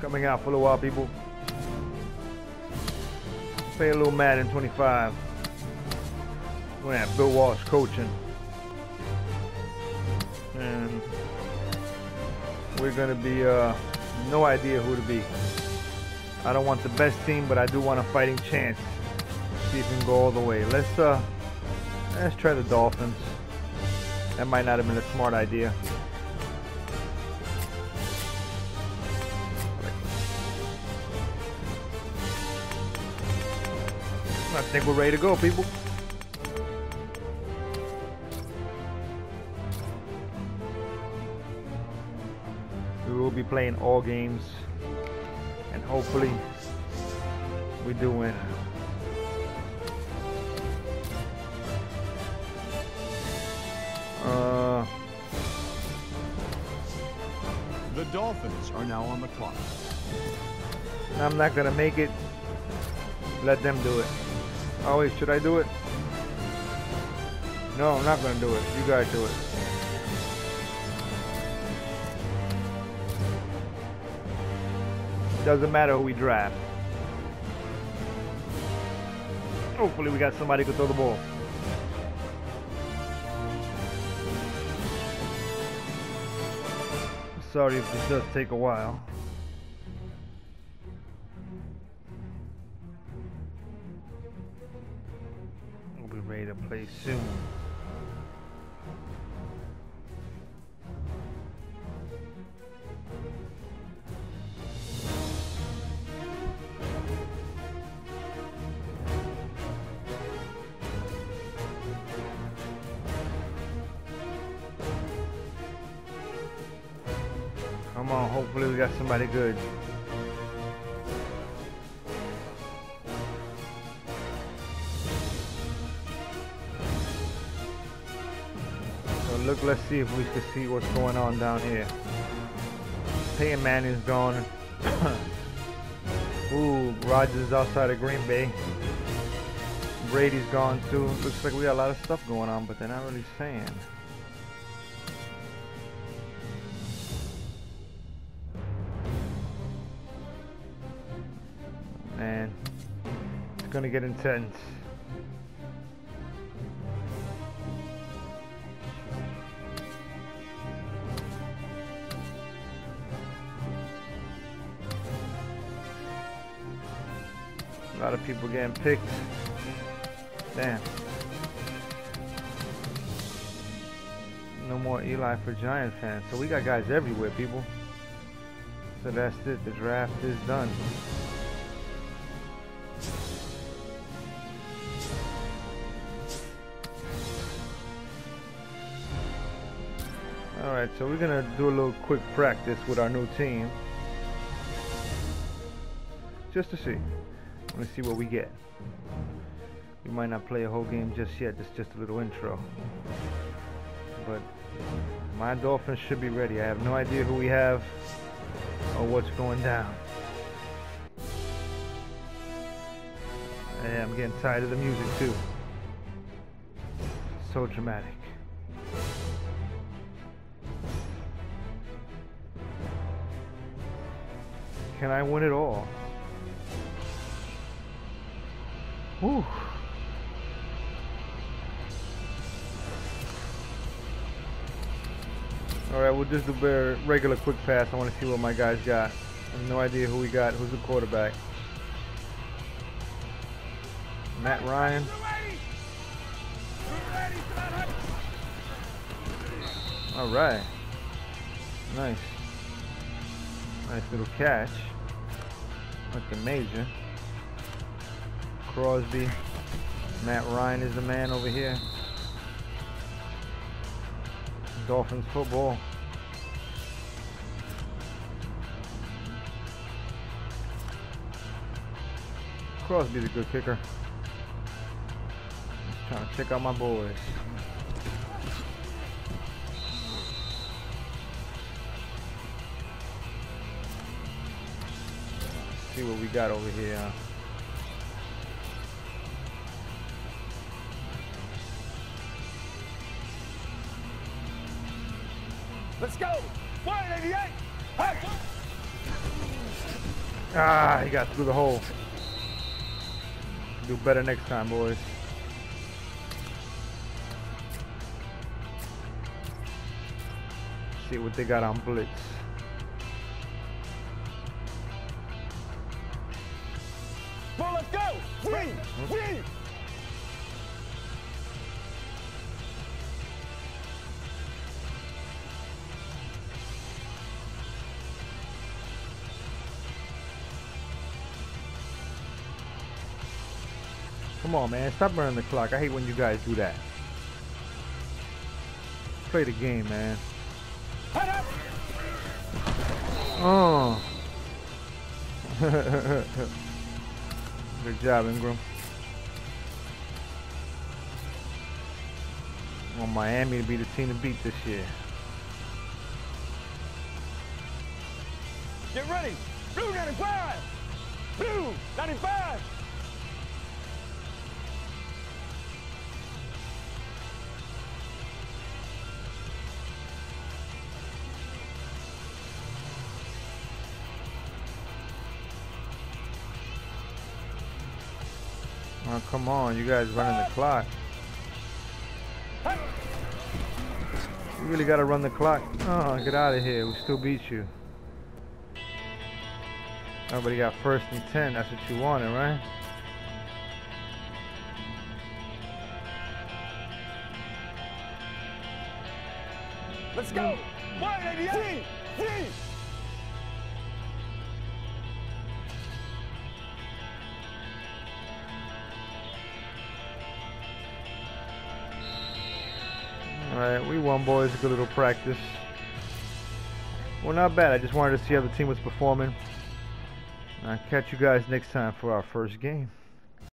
Coming out for a while, people. Play a little Madden 25. We're at Bill Walsh coaching. And we're gonna be uh, no idea who to be. I don't want the best team, but I do want a fighting chance. See if we can go all the way. Let's uh let's try the Dolphins. That might not have been a smart idea. I think we're ready to go, people. We will be playing all games, and hopefully, we do win. Uh, The Dolphins are now on the clock. I'm not gonna make it. Let them do it. Oh wait, should I do it? No, I'm not gonna do it. You guys do it. Doesn't matter who we draft. Hopefully we got somebody who can throw the ball. Sorry if this does take a while. Ready to play soon. Come on, hopefully we got somebody good. Look, let's see if we can see what's going on down here. Peyton Manning's gone. Ooh, Rodgers is outside of Green Bay. Brady's gone too. Looks like we got a lot of stuff going on, but they're not really saying. Man, it's gonna get intense. A lot of people getting picked. Damn. No more Eli for Giant fans. So we got guys everywhere, people. So that's it. The draft is done. Alright, so we're gonna do a little quick practice with our new team. Just to see. Let's see what we get. We might not play a whole game just yet, it's just a little intro. But my Dolphins should be ready. I have no idea who we have or what's going down. I'm getting tired of the music too. So dramatic. Can I win it all? Whew. Alright, we'll just do a regular quick pass. I want to see what my guys got. I have no idea who we got. Who's the quarterback? Matt Ryan. Alright. Nice. Nice little catch. Looking major. Crosby. Matt Ryan is the man over here. Dolphins football. Crosby's a good kicker. Just trying to check out my boys. See what we got over here. Let's go! 188! Hey! Ah, he got through the hole. Do better next time, boys. See what they got on Blitz. Well, let's go! Win! Win! Come on, man. Stop running the clock. I hate when you guys do that. Play the game, man. Oh. Good job, Ingram. I want Miami to be the team to beat this year. Get ready! Blue 95! Blue 95! Oh, come on. You guys running the clock. You really got to run the clock. Oh, get out of here. We still beat you. Nobody got first and 10. That's what you wanted, right? Let's go! 188! Free! Free! Alright, we won, boys. Good little practice. Well, not bad. I just wanted to see how the team was performing. I'll catch you guys next time for our first game.